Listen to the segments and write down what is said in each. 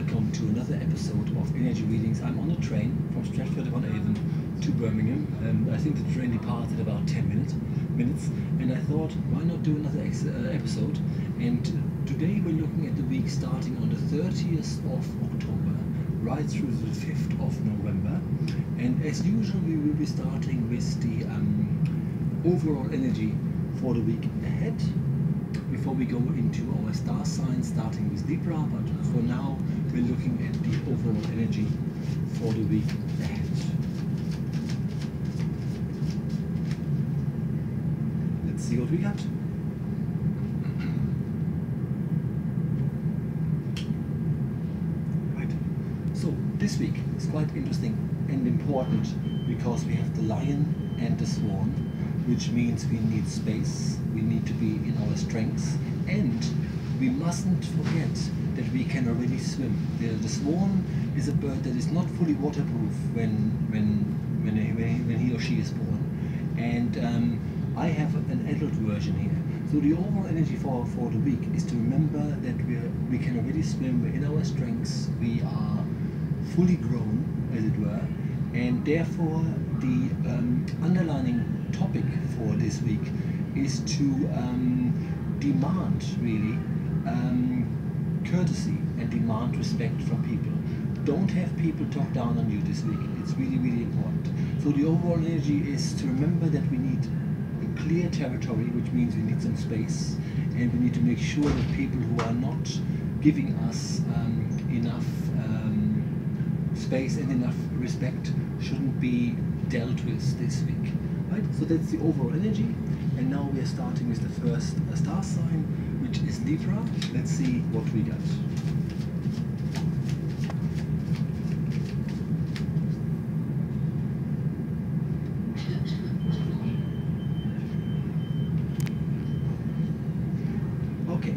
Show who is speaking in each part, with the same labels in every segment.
Speaker 1: welcome to another episode of Energy Readings. I'm on a train from Stratford upon Avon to Birmingham. and I think the train departed about 10 minutes, minutes, and I thought, why not do another uh, episode? And today we're looking at the week starting on the 30th of October, right through the 5th of November. And as usual, we will be starting with the um, overall energy for the week ahead before we go into our star signs, starting with Libra. But for now, we're looking at the overall energy for the week ahead. Let's see what we got. Right. So this week is quite interesting and important because we have the lion and the swan, which means we need space, we need to be in our strengths, and we mustn't forget that we can already swim. The, the swan is a bird that is not fully waterproof when when when he, when he, or she is born, and um, I have an adult version here. So the overall energy for, for the week is to remember that we we can already swim. We're in our strengths. We are fully grown, as it were, and therefore the um, underlining topic for this week is to um, demand really um, courtesy and demand respect from people. Don't have people talk down on you this week. It's really, really important. So the overall energy is to remember that we need a clear territory, which means we need some space, and we need to make sure that people who are not giving us um, enough um, space and enough respect shouldn't be dealt with this week. Right? So that's the overall energy. And now we are starting with the first star sign, which is Libra. Let's see what we got. Okay,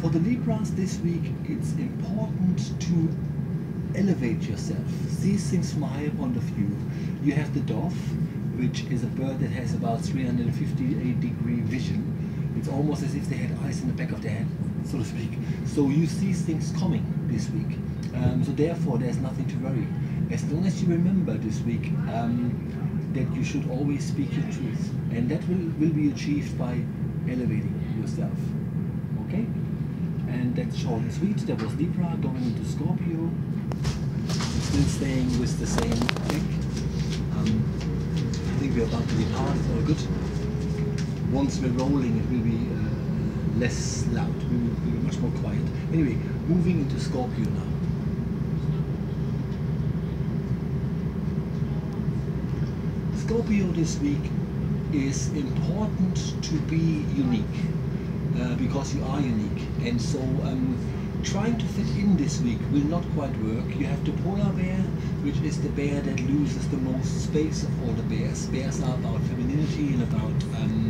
Speaker 1: for the Libras this week, it's important to elevate yourself. See things from a higher point of view. You have the dove, which is a bird that has about 358 degree vision. It's almost as if they had eyes in the back of their head, so to speak. So you see things coming this week. Um, so therefore, there's nothing to worry. As long as you remember this week um, that you should always speak your truth, and that will, will be achieved by elevating yourself. Okay? And that's short and sweet. That was Libra going into Scorpio. Still staying with the same deck. Um, I think we're about to depart. All good. Once we're rolling, it will be uh, less loud. We will be much more quiet. Anyway, moving into Scorpio now. Scorpio this week is important to be unique uh, because you are unique, and so um, trying to fit in this week will not quite work. You have the polar bear, which is the bear that loses the most space of all the bears. Bears are about femininity and about um,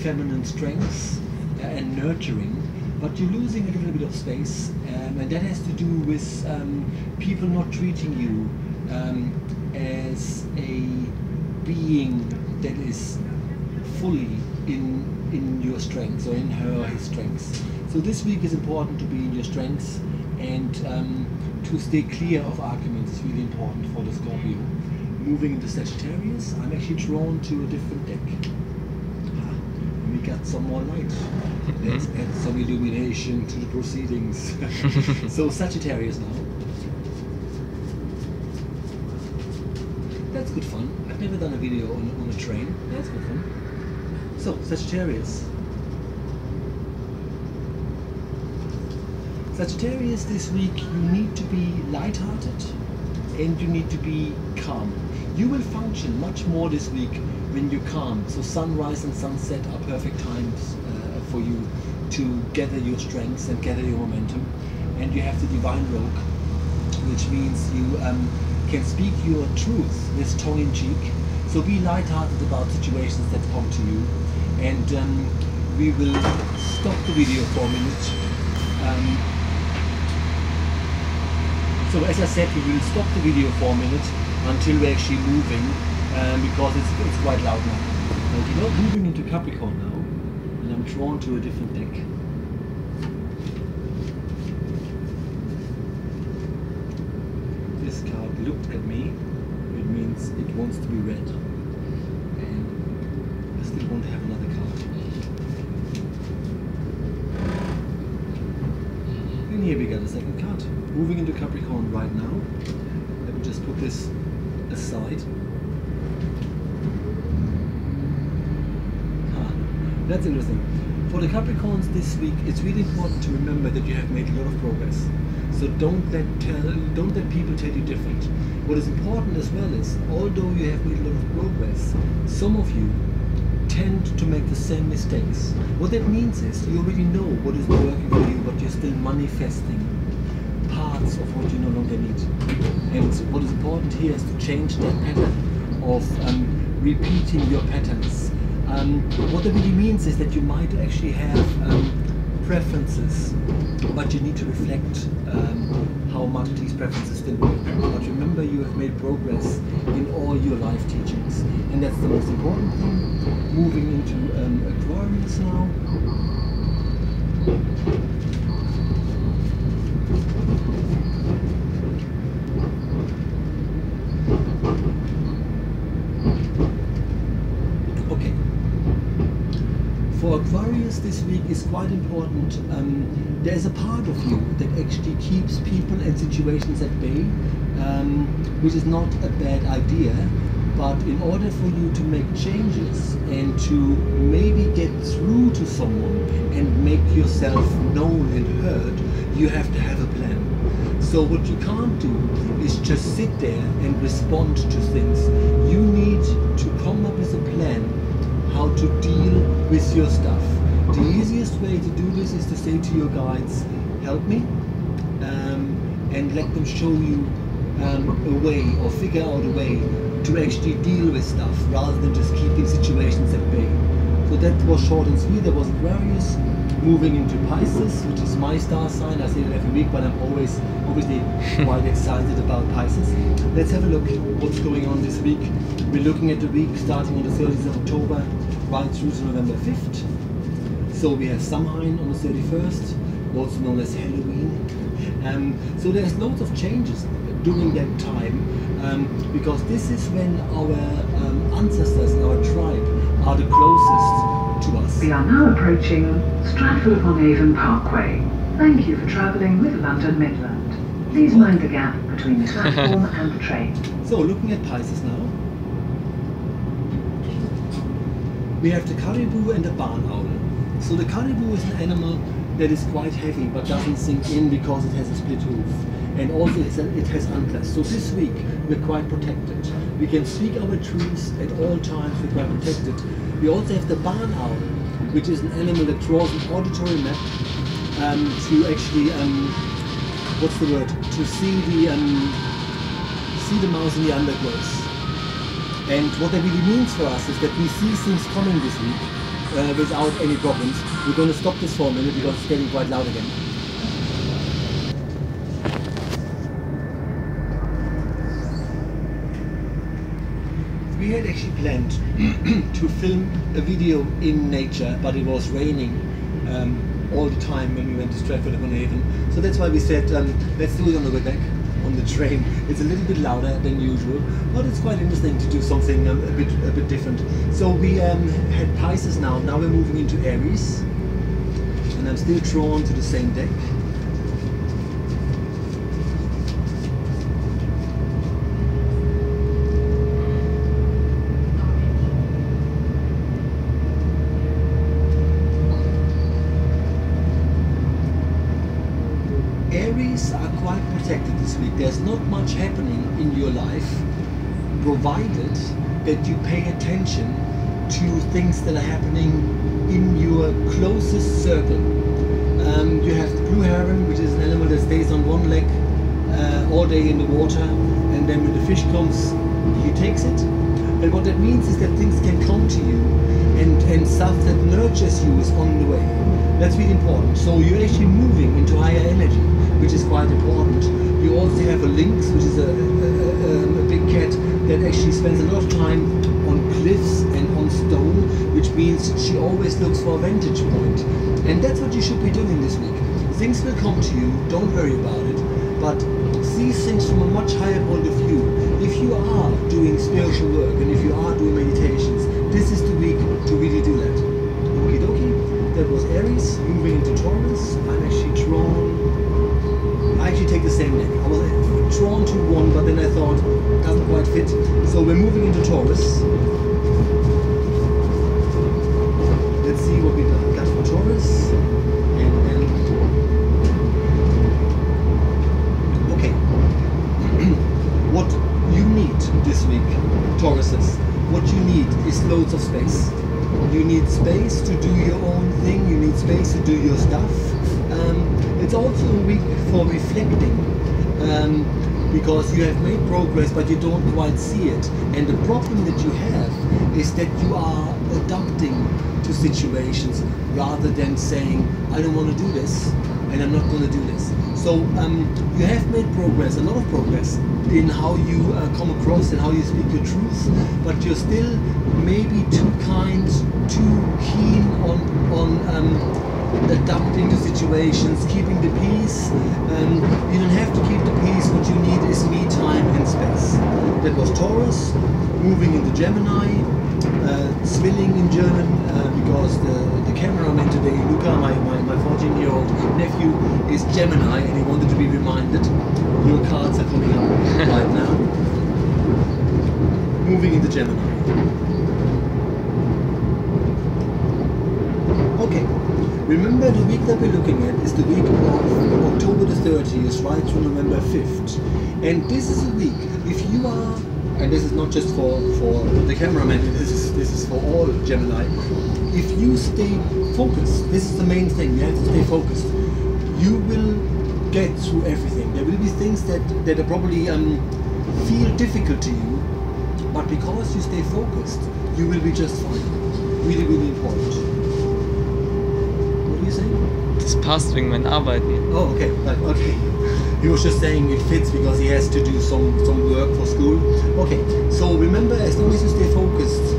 Speaker 1: feminine strengths uh, and nurturing, but you're losing a little bit of space, um, and that has to do with um, people not treating you um, as a being that is fully in in your strengths or in her his strengths. So this week is important to be in your strengths and um, to stay clear of arguments is really important for the Scorpio. Moving into Sagittarius, I'm actually drawn to a different deck. Got some more light. Mm-hmm. Let's add some illumination to the proceedings. so Sagittarius now. That's good fun. I've never done a video on, on a train. That's good fun. So, Sagittarius. Sagittarius this week, you need to be light-hearted and you need to be calm. You will function much more this week when you're calm. So sunrise and sunset are perfect times uh, for you to gather your strengths and gather your momentum. And you have the divine rogue, which means you um, can speak your truth with tongue in cheek. So be light-hearted about situations that come to you. And um, we will stop the video for a minute. Um, so as I said, we will stop the video for a minute until we're actually moving um, because it's, it's quite loud now. But you know, moving into Capricorn now, and I'm drawn to a different deck. This card looked at me, it means it wants to be read. And I still want to have another card. And here we got a second card. Moving into Capricorn right now. Let me just put this aside that's interesting. For the Capricorns this week, it's really important to remember that you have made a lot of progress. So don't let tell, don't let people tell you different. What is important as well is, although you have made a lot of progress, some of you tend to make the same mistakes. What that means is you already know what is working for you, but you're still manifesting parts of what you no longer need. And what is important here is to change that pattern of um, repeating your patterns. Um, what that really means is that you might actually have um, preferences, but you need to reflect um, how much these preferences still work. But remember, you have made progress in all your life teachings, and that's the most important thing. Moving into um, Aquarius now. Okay. This week is quite important. Um, there's a part of you that actually keeps people and situations at bay, um, which is not a bad idea. But in order for you to make changes and to maybe get through to someone and make yourself known and heard, you have to have a plan. So what you can't do is just sit there and respond to things. You need to come up with a plan how to deal with your stuff. The easiest way to do this is to say to your guides, help me, um, and let them show you um, a way or figure out a way to actually deal with stuff rather than just keeping situations at bay. So that was short and sweet. That was Aquarius. Moving into Pisces, which is my star sign. I say it every week, but I'm always obviously quite excited about Pisces. Let's have a look what's going on this week. We're looking at the week starting on the 30th of October right through to November 5th. So we have Samhain on the 31st, also known as Halloween. Um, so there's loads of changes during that time um, because this is when our um, ancestors and our tribe are the closest to us.
Speaker 2: We are now approaching Stratford-upon-Avon Parkway. Thank you for travelling with London Midland. Please mind the gap between the platform and the train.
Speaker 1: So looking at Pisces now, we have the caribou and the barn owl. So the caribou is an animal that is quite heavy but doesn't sink in because it has a split hoof. And also it has antlers. So this week we're quite protected. We can speak our truths at all times, we're quite protected. We also have the barn owl, which is an animal that draws an auditory map um, to actually, um, what's the word, to see the, um, see the mouse in the undergrowth. And what that really means for us is that we see things coming this week uh, without any problems. We're going to stop this for a minute because it's getting quite loud again. We had actually planned to film a video in nature, but it was raining um, all the time when we went to Stratford upon Avon. So that's why we said, um, let's do it on the way back on the train. It's a little bit louder than usual, but it's quite interesting to do something um, a bit a bit different. So we um, had Pisces now. Now we're moving into Aries, and I'm still drawn to the same deck. Aries are this week. There's not much happening in your life, provided that you pay attention to things that are happening in your closest circle. Um, you have the blue heron, which is an animal that stays on one leg uh, all day in the water, and then when the fish comes, he takes it. And what that means is that things can come to you, and, and stuff that nurtures you is on the way. That's really important. So you're actually moving into higher energy, which is quite important. You also have a lynx, which is a, a, a, um, a big cat that actually spends a lot of time on cliffs and on stone, which means she always looks for a vantage point. And that's what you should be doing this week. Things will come to you, don't worry about it, but see see things from a much higher point of view. If you are doing spiritual work and if you are doing meditations, this is the week to really do that. Okie dokie. That was Aries moving into Taurus. I'm actually drawn. The same deck. I was drawn to one, but then I thought it doesn't quite fit. So we're moving into Taurus. Let's see what we got for Taurus. And then okay. what you need this week, Tauruses, what you need is loads of space. You need space to do your own thing, you need space to do your it's also a week for reflecting. Um, because you have made progress but you don't quite see it. And the problem that you have is that you are adapting to situations rather than saying, I don't want to do this and I'm not going to do this. So um, you have made progress, a lot of progress in how you uh, come across and how you speak your truth, but you're still maybe too kind, too keen on on um, adapting to situations, keeping the peace. Um, you don't have to keep the peace. What you need is me time and space. That was Taurus, moving into Gemini, uh, Zwilling in German, uh, because the, the cameraman today, Luca, my, my, my 14 year old nephew, is Gemini and he wanted to be reminded. Your cards are coming up right now. Moving into Gemini. Okay. Remember the week that we're looking at is the week of October the 30th right through November 5th. And this is a week, if you are, and this is not just for, for the cameraman, this is, this is for all Gemini, if you stay focused, this is the main thing, you have to stay focused, you will get through everything. There will be things that, that are probably um, feel difficult to you, but because you stay focused, you will be just fine. Really, really important. What do you say?
Speaker 3: Das passt wegen meinen Arbeiten.
Speaker 1: Oh, okay, okay. He was just saying it fits because he has to do some, some work for school. Okay, so remember, as long as you stay focused,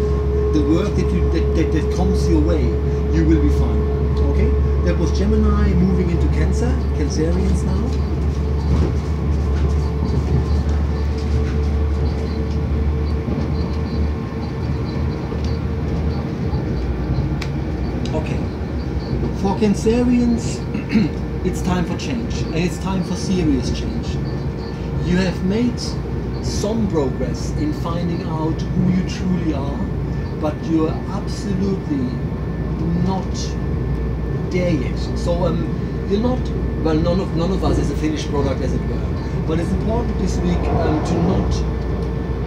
Speaker 1: the work that, you, that, that, that comes your way, you will be fine. Okay? That was Gemini moving into Cancer, Cancerians now. Okay. For Cancerians, it's time for change, and it's time for serious change. You have made some progress in finding out who you truly are, but you're absolutely not there yet. So um, you're not. Well, none of none of us is a finished product, as it were. But it's important this week um, to not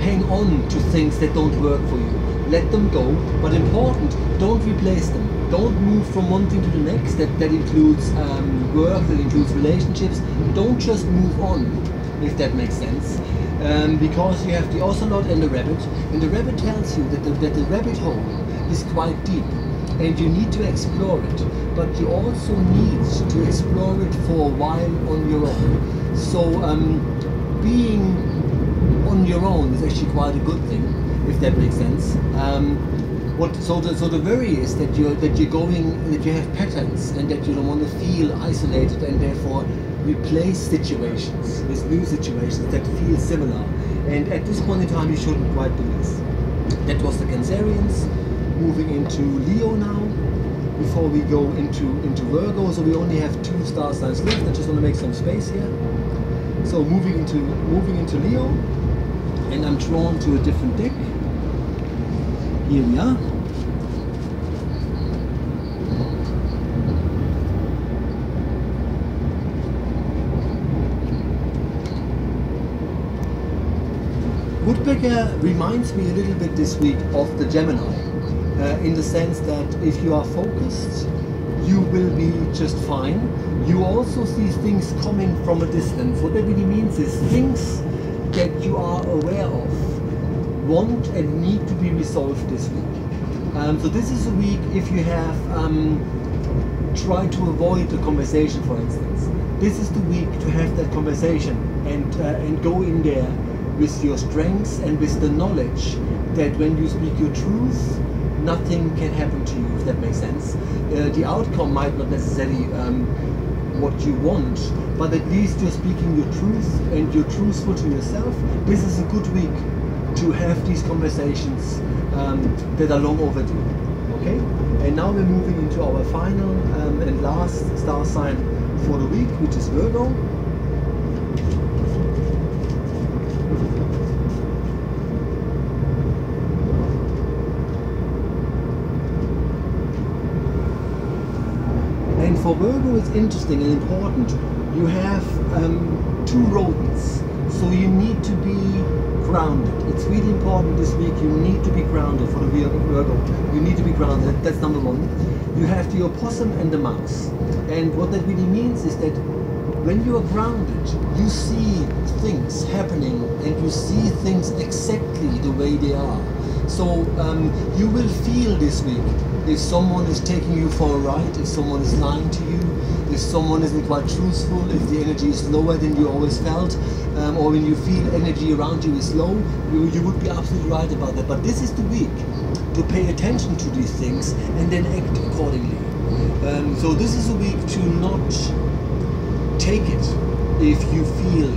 Speaker 1: hang on to things that don't work for you. Let them go, but important, don't replace them. Don't move from one thing to the next. That that includes um, work, that includes relationships. Don't just move on, if that makes sense. Um, because you have the ocelot and the rabbit, and the rabbit tells you that the, that the rabbit hole is quite deep, and you need to explore it. But you also need to explore it for a while on your own. So um, being on your own is actually quite a good thing, if that makes sense. Um, what so the so the worry is that you're that you're going that you have patterns and that you don't want to feel isolated and therefore replace situations with new situations that feel similar. And at this point in time, you shouldn't quite do this. That was the Cancerians moving into Leo now. Before we go into into Virgo, so we only have two star signs left. I just want to make some space here. So moving into moving into Leo, and I'm drawn to a different deck. Here we are. Woodpecker reminds me a little bit this week of the Gemini, uh, in the sense that if you are focused, you will be just fine. You also see things coming from a distance. What that really means is things that you are aware of want and need to be resolved this week. Um, so this is a week if you have um, tried to avoid a conversation, for instance. This is the week to have that conversation and uh, and go in there with your strengths and with the knowledge that when you speak your truth, nothing can happen to you. If that makes sense. Uh, the outcome might not necessarily um, what you want, but at least you're speaking your truth and you're truthful to yourself. This is a good week to have these conversations um, that are long overdue. Okay? And now we're moving into our final um, and last star sign for the week, which is Virgo. And for Virgo, it's interesting and important. You have um, two rodents, so you need to be grounded. It's really important this week. You need to be grounded for the Vir- Virgo. You need to be grounded. That's number one. You have the opossum and the mouse, and what that really means is that when you are grounded, you see things happening and you see things exactly the way they are. So um, you will feel this week if someone is taking you for a ride, if someone is lying to you, if someone isn't quite truthful, if the energy is lower than you always felt, um, or when you feel energy around you is low, you, you would be absolutely right about that. But this is the week to pay attention to these things and then act accordingly. Um, so this is a week to not take it if you feel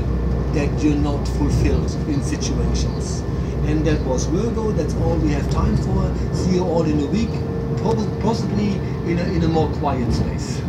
Speaker 1: that you're not fulfilled in situations. And that was Virgo, that's all we have time for. See you all in a week, possibly in a, in a more quiet space.